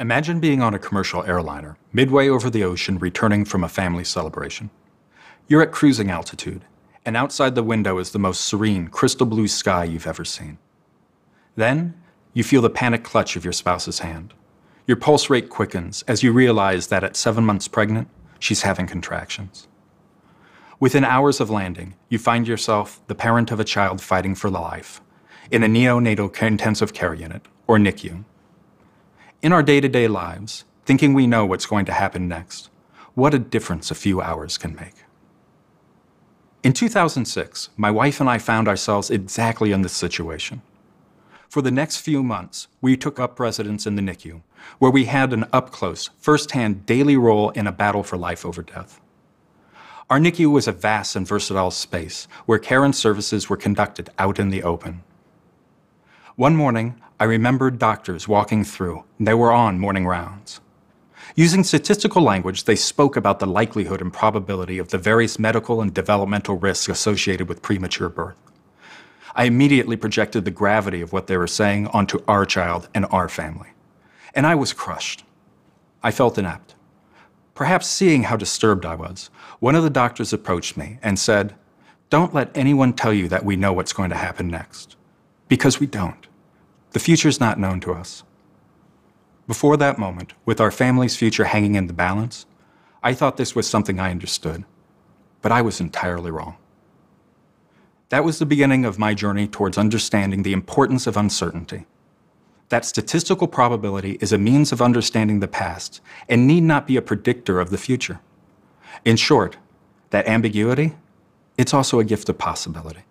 Imagine being on a commercial airliner, midway over the ocean, returning from a family celebration. You're at cruising altitude, and outside the window is the most serene, crystal blue sky you've ever seen. Then, you feel the panic clutch of your spouse's hand. Your pulse rate quickens as you realize that at seven months pregnant, she's having contractions. Within hours of landing, you find yourself the parent of a child fighting for life in a neonatal intensive care unit, or NICU. In our day to day lives, thinking we know what's going to happen next, what a difference a few hours can make. In 2006, my wife and I found ourselves exactly in this situation. For the next few months, we took up residence in the NICU, where we had an up close, first hand daily role in a battle for life over death. Our NICU was a vast and versatile space where care and services were conducted out in the open. One morning, I remembered doctors walking through, and they were on morning rounds. Using statistical language, they spoke about the likelihood and probability of the various medical and developmental risks associated with premature birth. I immediately projected the gravity of what they were saying onto our child and our family. And I was crushed. I felt inept. Perhaps seeing how disturbed I was, one of the doctors approached me and said, Don't let anyone tell you that we know what's going to happen next. Because we don't. The future's not known to us. Before that moment, with our family's future hanging in the balance, I thought this was something I understood. But I was entirely wrong. That was the beginning of my journey towards understanding the importance of uncertainty. That statistical probability is a means of understanding the past and need not be a predictor of the future. In short, that ambiguity, it's also a gift of possibility.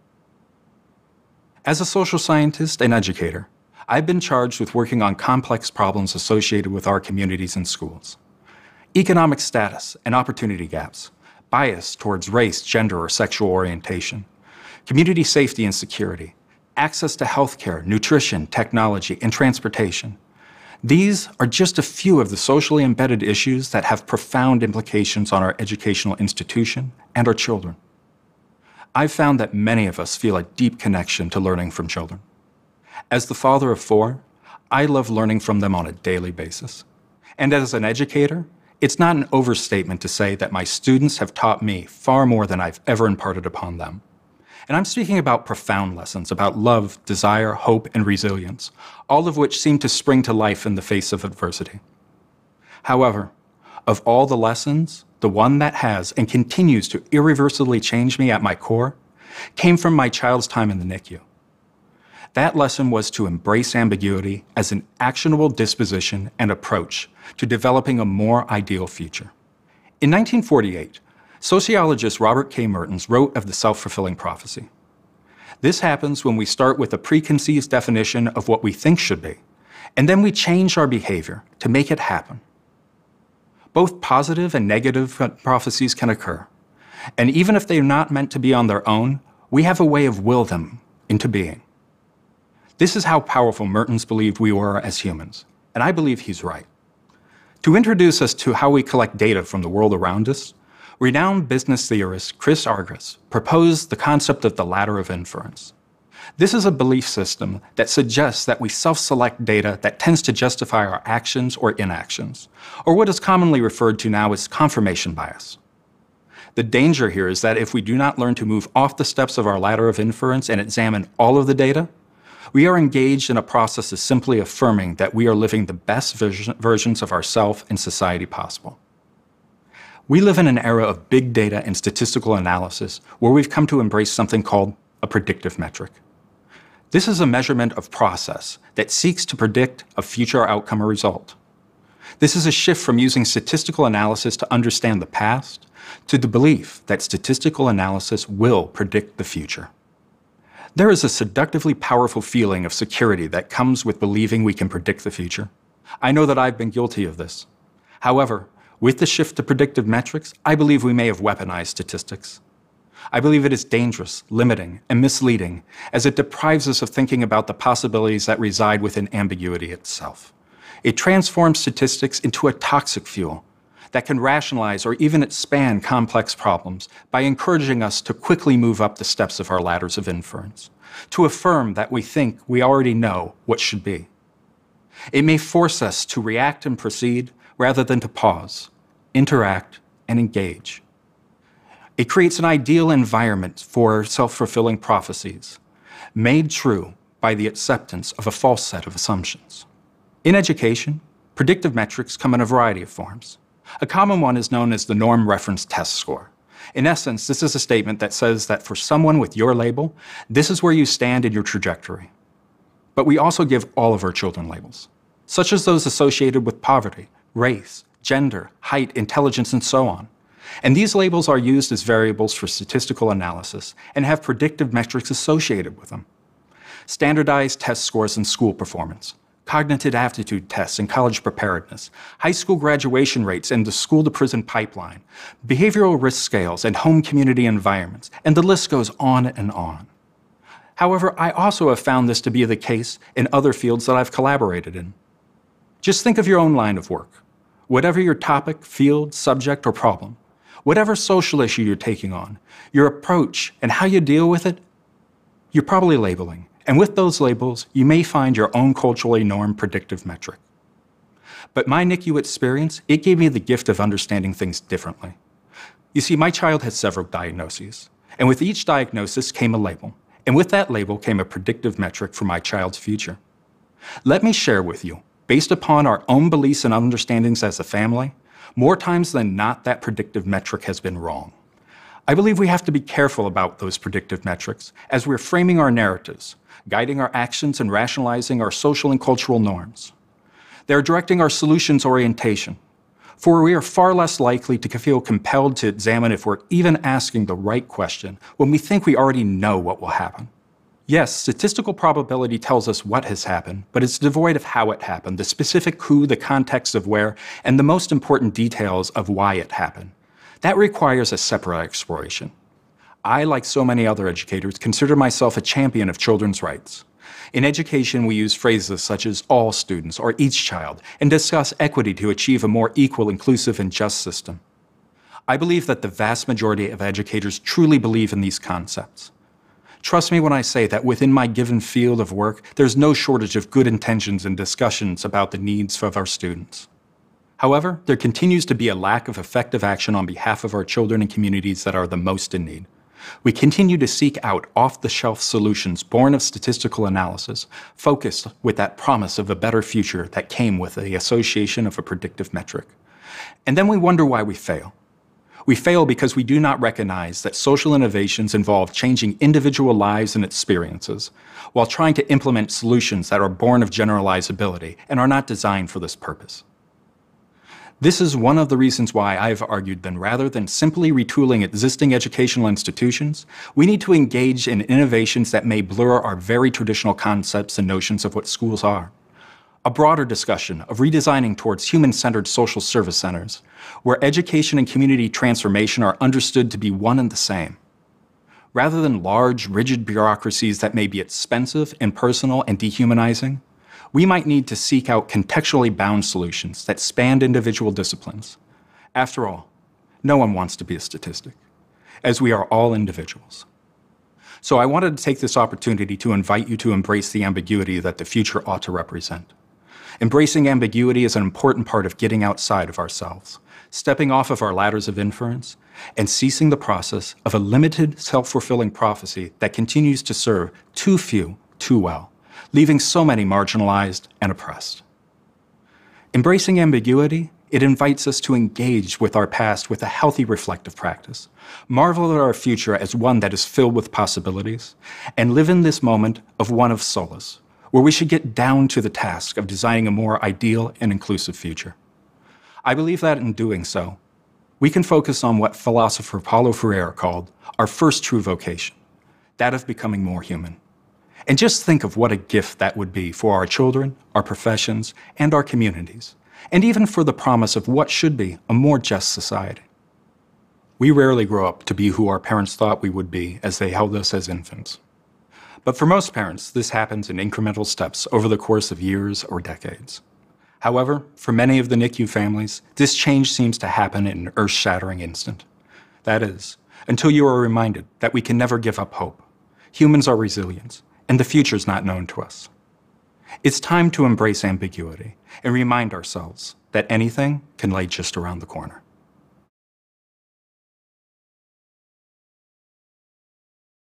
As a social scientist and educator, I've been charged with working on complex problems associated with our communities and schools. Economic status and opportunity gaps, bias towards race, gender, or sexual orientation, community safety and security, access to healthcare, nutrition, technology, and transportation. These are just a few of the socially embedded issues that have profound implications on our educational institution and our children. I've found that many of us feel a deep connection to learning from children. As the father of four, I love learning from them on a daily basis. And as an educator, it's not an overstatement to say that my students have taught me far more than I've ever imparted upon them. And I'm speaking about profound lessons about love, desire, hope, and resilience, all of which seem to spring to life in the face of adversity. However, of all the lessons, the one that has and continues to irreversibly change me at my core came from my child's time in the NICU. That lesson was to embrace ambiguity as an actionable disposition and approach to developing a more ideal future. In 1948, Sociologist Robert K. Mertens wrote of the self fulfilling prophecy. This happens when we start with a preconceived definition of what we think should be, and then we change our behavior to make it happen. Both positive and negative prophecies can occur, and even if they're not meant to be on their own, we have a way of will them into being. This is how powerful Mertens believed we were as humans, and I believe he's right. To introduce us to how we collect data from the world around us, renowned business theorist Chris Argyris proposed the concept of the ladder of inference. This is a belief system that suggests that we self select data that tends to justify our actions or inactions, or what is commonly referred to now as confirmation bias. The danger here is that if we do not learn to move off the steps of our ladder of inference and examine all of the data, we are engaged in a process of simply affirming that we are living the best versions of ourselves and society possible. We live in an era of big data and statistical analysis where we've come to embrace something called a predictive metric. This is a measurement of process that seeks to predict a future outcome or result. This is a shift from using statistical analysis to understand the past to the belief that statistical analysis will predict the future. There is a seductively powerful feeling of security that comes with believing we can predict the future. I know that I've been guilty of this. However, with the shift to predictive metrics, I believe we may have weaponized statistics. I believe it is dangerous, limiting, and misleading as it deprives us of thinking about the possibilities that reside within ambiguity itself. It transforms statistics into a toxic fuel that can rationalize or even expand complex problems by encouraging us to quickly move up the steps of our ladders of inference, to affirm that we think we already know what should be. It may force us to react and proceed rather than to pause, interact, and engage. It creates an ideal environment for self fulfilling prophecies, made true by the acceptance of a false set of assumptions. In education, predictive metrics come in a variety of forms. A common one is known as the norm reference test score. In essence, this is a statement that says that for someone with your label, this is where you stand in your trajectory. But we also give all of our children labels, such as those associated with poverty, race, gender, height, intelligence, and so on. And these labels are used as variables for statistical analysis and have predictive metrics associated with them. Standardized test scores in school performance, cognitive aptitude tests and college preparedness, high school graduation rates and the school to prison pipeline, behavioral risk scales and home community environments, and the list goes on and on. However, I also have found this to be the case in other fields that I've collaborated in. Just think of your own line of work. Whatever your topic, field, subject, or problem, whatever social issue you're taking on, your approach and how you deal with it, you're probably labeling. And with those labels, you may find your own culturally normed predictive metric. But my NICU experience, it gave me the gift of understanding things differently. You see, my child had several diagnoses, and with each diagnosis came a label, and with that label came a predictive metric for my child's future. Let me share with you, based upon our own beliefs and understandings as a family, more times than not, that predictive metric has been wrong. I believe we have to be careful about those predictive metrics as we're framing our narratives, guiding our actions, and rationalizing our social and cultural norms. They're directing our solutions orientation, for we are far less likely to feel compelled to examine if we're even asking the right question when we think we already know what will happen. Yes, statistical probability tells us what has happened, but it's devoid of how it happened, the specific who, the context of where, and the most important details of why it happened. That requires a separate exploration. I, like so many other educators, consider myself a champion of children's rights. In education, we use phrases such as all students or each child and discuss equity to achieve a more equal, inclusive, and just system. I believe that the vast majority of educators truly believe in these concepts. Trust me when I say that within my given field of work, there's no shortage of good intentions and discussions about the needs of our students. However, there continues to be a lack of effective action on behalf of our children and communities that are the most in need. We continue to seek out off the shelf solutions born of statistical analysis, focused with that promise of a better future that came with the association of a predictive metric. And then we wonder why we fail. We fail because we do not recognize that social innovations involve changing individual lives and experiences, while trying to implement solutions that are born of generalizability and are not designed for this purpose. This is one of the reasons why I've argued that rather than simply retooling existing educational institutions, we need to engage in innovations that may blur our very traditional concepts and notions of what schools are a broader discussion of redesigning towards human-centered social service centers, where education and community transformation are understood to be one and the same. Rather than large, rigid bureaucracies that may be expensive, impersonal, and dehumanizing, we might need to seek out contextually bound solutions that span individual disciplines. After all, no one wants to be a statistic, as we are all individuals. So I wanted to take this opportunity to invite you to embrace the ambiguity that the future ought to represent. Embracing ambiguity is an important part of getting outside of ourselves, stepping off of our ladders of inference, and ceasing the process of a limited, self fulfilling prophecy that continues to serve too few too well, leaving so many marginalized and oppressed. Embracing ambiguity, it invites us to engage with our past with a healthy reflective practice, marvel at our future as one that is filled with possibilities, and live in this moment of one of solace, where we should get down to the task of designing a more ideal and inclusive future. I believe that in doing so, we can focus on what philosopher Paulo Freire called our first true vocation, that of becoming more human. And just think of what a gift that would be for our children, our professions, and our communities, and even for the promise of what should be a more just society. We rarely grow up to be who our parents thought we would be as they held us as infants. But for most parents, this happens in incremental steps over the course of years or decades. However, for many of the NICU families, this change seems to happen in an earth shattering instant. That is, until you are reminded that we can never give up hope. Humans are resilient, and the future is not known to us. It's time to embrace ambiguity and remind ourselves that anything can lay just around the corner.